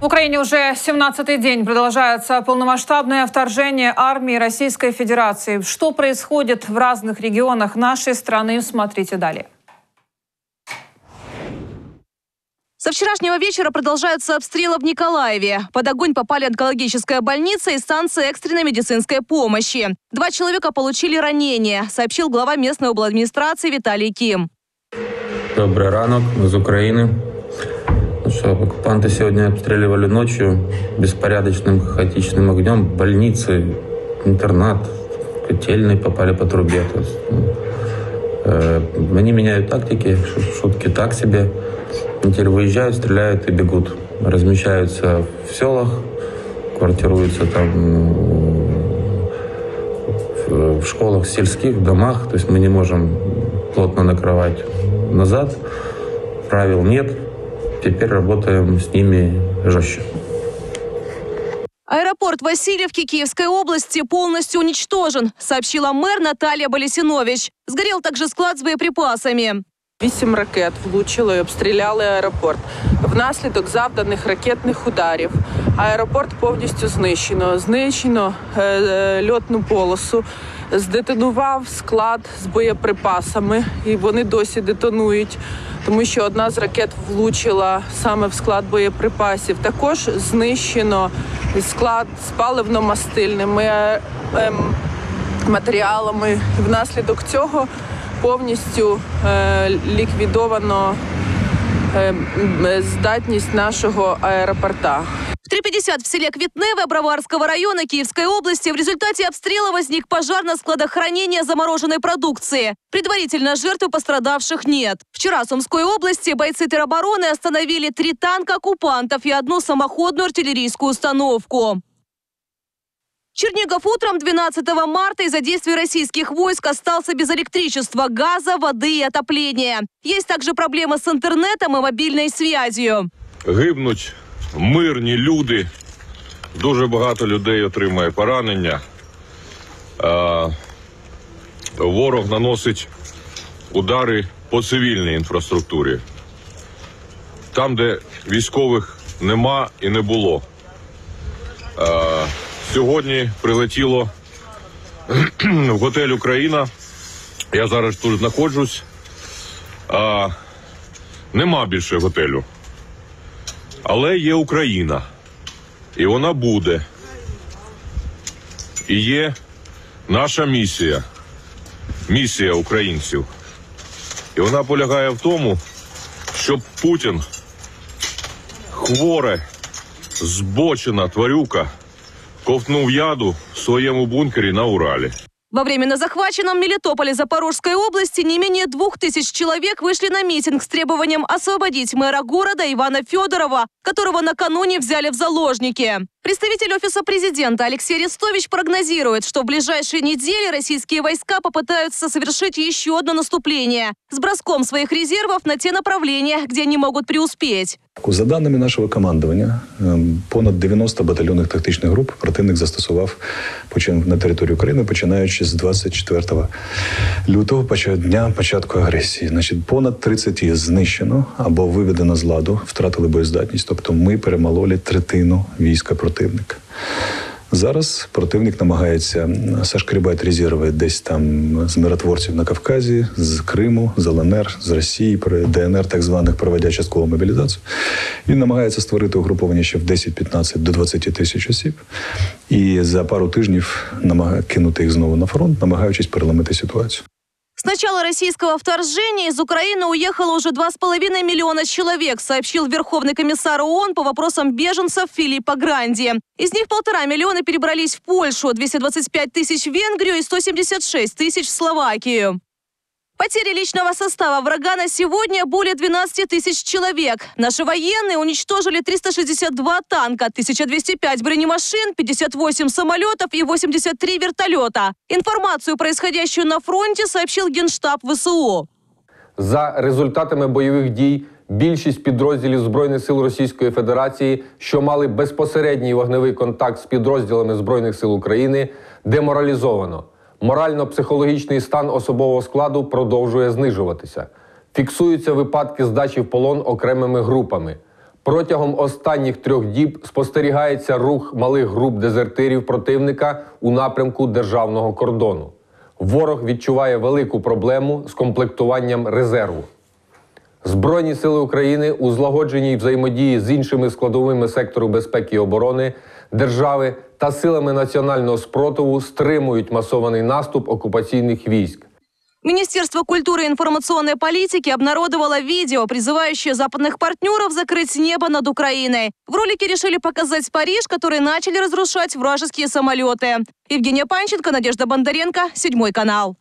В Украине уже 17-й день продолжается полномасштабное вторжение армии Российской Федерации. Что происходит в разных регионах нашей страны, смотрите далее. Со вчерашнего вечера продолжаются обстрелы в Николаеве. Под огонь попали онкологическая больница и станция экстренной медицинской помощи. Два человека получили ранения, сообщил глава местной обладминистрации Виталий Ким. Добрый ранок из Украины. Ну что, оккупанты сегодня обстреливали ночью беспорядочным, хаотичным огнем больницы, интернат, котельные попали по трубе. То есть, ну, э, они меняют тактики, шутки так себе. Теперь выезжают, стреляют и бегут. Размещаются в селах, квартируются там в школах, сельских домах. То есть мы не можем плотно накрывать назад. Правил нет. Теперь работаем с ними жестче. Аэропорт Васильевки Киевской области полностью уничтожен, сообщила мэр Наталья Болесинович. Сгорел также склад с боеприпасами. Вісім ракет влучили і обстріляли аеропорт. Внаслідок завданих ракетних ударів аеропорт повністю знищено. Знищено е, е, льотну полосу, Здетонував склад з боєприпасами, і вони досі детонують, тому що одна з ракет влучила саме в склад боєприпасів. Також знищено склад з паливно-мастильними е, е, матеріалами. Внаслідок цього повністю е, ліквідовано е, здатність нашого аеропорта. В 3.50 в селе Квитневе Броварского района Киевской области в результате обстрела возник пожар на складах замороженной продукции. Предварительно жертвы пострадавших нет. Вчера в Сумской области бойцы теробороны остановили три танка оккупантов и одну самоходную артиллерийскую установку. Чернигов утром 12 марта из-за действий российских войск остался без электричества, газа, воды и отопления. Есть также проблемы с интернетом и мобильной связью. Гибнуть мирні люди. Дуже багато людей отримає поранення. Ворог наносить удари по цивільній інфраструктурі. Там, де військових нема і не було. Сьогодні прилетіло в готель Україна. Я зараз тут знаходжусь. А, Нема більше готелю. Але є Україна. І вона буде. І є наша місія. Місія українців. І вона полягає в тому, щоб Путін хворе, збочена тварюка ковтнув яду в своєму бункері на Уралі. Во временно захваченном Мелитополе Запорожской области не менее двух тысяч человек вышли на митинг с требованием освободить мэра города Ивана Федорова, которого накануне взяли в заложники. Представитель Офиса президента Алексей Арестович прогнозирует, что в ближайшие недели российские войска попытаются совершить еще одно наступление с броском своих резервов на те направления, где они могут преуспеть. За даними нашого командування, понад 90 батальйонних тактичних груп противник застосував на територію України, починаючи з 24 лютого дня початку агресії. Значить, понад 30 знищено або виведено з ладу, втратили боєздатність. Тобто, ми перемололи третину війська Противника. Зараз противник намагається сашкрібати резерви десь там з миротворців на Кавказі, з Криму, з ЛНР, з Росії, ДНР, так званих проводя часткову мобілізацію. Він намагається створити угруповання ще в 10-15 до 20 тисяч осіб, і за пару тижнів намагає кинути їх знову на фронт, намагаючись переламити ситуацію. С начала российского вторжения из Украины уехало уже 2,5 миллиона человек, сообщил Верховный комиссар ООН по вопросам беженцев Филиппа Гранди. Из них полтора миллиона перебрались в Польшу, 225 тысяч в Венгрию и 176 тысяч в Словакию. Потери личного состава врага на сегодня более 12 тысяч человек. Наши военные уничтожили 362 танка, 1205 бронемашин, 58 самолетов и 83 вертолета. Информацию, происходящую на фронте, сообщил Генштаб ВСУ. За результатами бойових дій більшість підрозділів Збройних сил Російської Федерації, що мали безпосередній вогневий контакт з підрозділами Збройних сил України, деморалізовано. Морально-психологічний стан особового складу продовжує знижуватися. Фіксуються випадки здачі в полон окремими групами. Протягом останніх трьох діб спостерігається рух малих груп дезертирів противника у напрямку державного кордону. Ворог відчуває велику проблему з комплектуванням резерву. Збройні сили України у злагодженій взаємодії з іншими складовими сектору безпеки і оборони держави та силами національного спротиву стримують масований наступ окупаційних військ. Министерство культуры и информационной политики обнародовало видео, призывающее западных партнеров закрыть небо над Украиной. В ролике решили показать Париж, который начали разрушать вражеские самолеты. Евгения Панченко, Надежда Бондаренко, Седьмой канал.